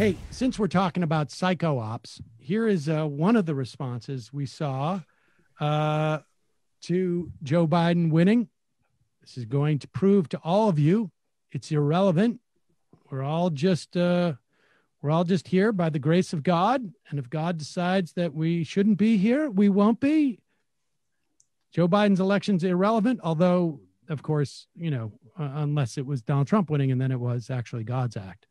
Hey, since we're talking about psycho ops, here is uh, one of the responses we saw uh, to Joe Biden winning. This is going to prove to all of you it's irrelevant. We're all just uh, we're all just here by the grace of God, and if God decides that we shouldn't be here, we won't be. Joe Biden's election's irrelevant, although, of course, you know, uh, unless it was Donald Trump winning, and then it was actually God's act.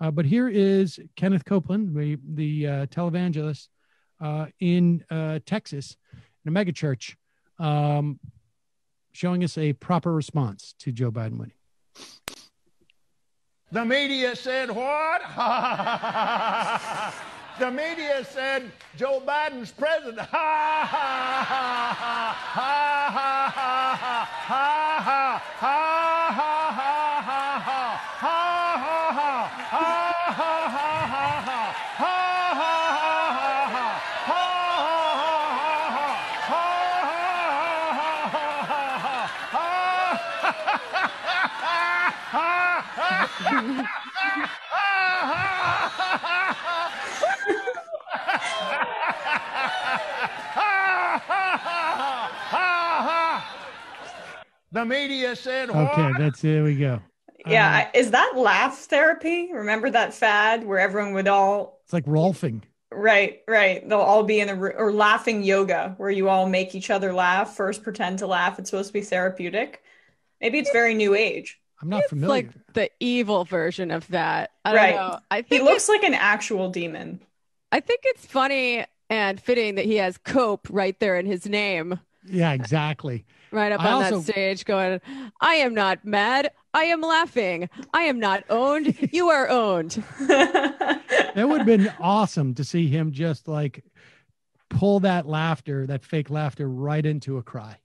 Uh, but here is Kenneth Copeland, the, the uh, televangelist uh, in uh, Texas, in a megachurch, um, showing us a proper response to Joe Biden winning. The media said what? the media said Joe Biden's president. Ha ha ha ha ha ha ha ha ha The media said what? Okay, that's there we go. Yeah, Uh, is that laugh therapy? Remember that fad where everyone would all it's like Rolfing. right, right. They'll all be in a or laughing yoga where you all make each other laugh. First, pretend to laugh. It's supposed to be therapeutic. Maybe it's very new age. I'm not familiar. like the evil version of that. I don't Right. know. I He looks like an actual demon. I think it's funny and fitting that he has cope right there in his name, yeah, exactly. right up I on also- that stage, going, I am not mad. I am laughing. I am not owned. You are owned. that would have been awesome to see him just like pull that laughter, that fake laughter, right into a cry.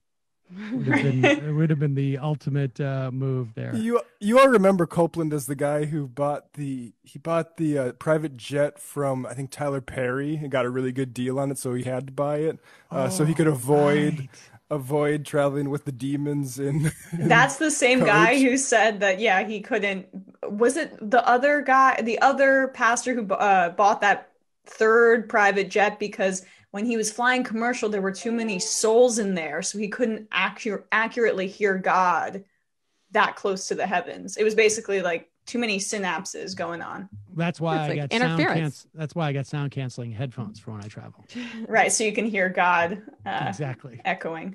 Would have been, it would have been the ultimate uh, move there. You you all remember Copeland as the guy who bought the he bought the uh, private jet from I think Tyler Perry and got a really good deal on it, so he had to buy it, uh, so he could avoid right. avoid traveling with the demons in. That's the same guy who said that, yeah, he couldn't. Was it the other guy, the other pastor who uh, bought that third private jet because when he was flying commercial, there were too many souls in there, so he couldn't accu- accurately hear God that close to the heavens. It was basically like too many synapses going on. That's why It's I like got sound interference. canc- That's why I got sound canceling headphones for when I travel. Right, so you can hear God uh, exactly. echoing.